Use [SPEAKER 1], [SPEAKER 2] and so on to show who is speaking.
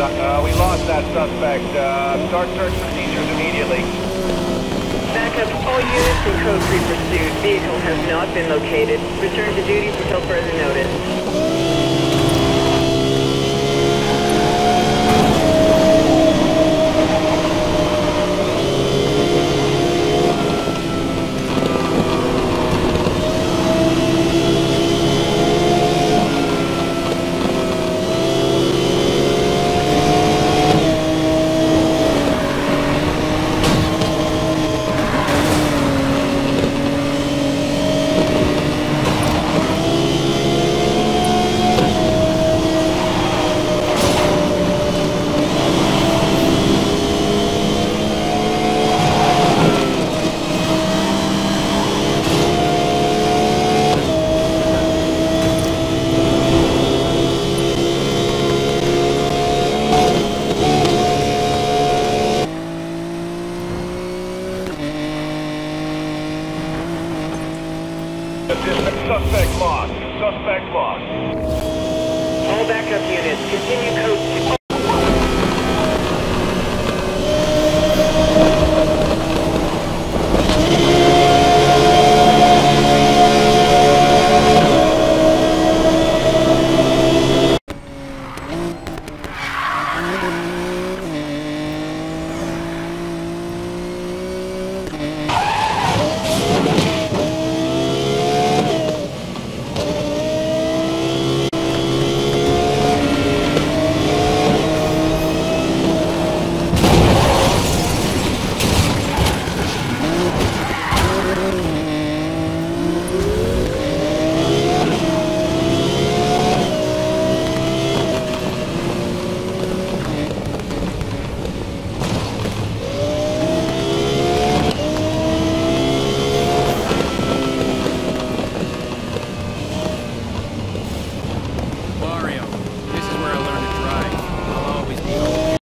[SPEAKER 1] Uh, we lost that suspect. Uh, start search procedures immediately.
[SPEAKER 2] Backup all units in code 3 pursuit. Vehicle has not been located. Return to duties until further notice.
[SPEAKER 1] Suspect lost. Suspect lost.
[SPEAKER 2] All backup units, continue code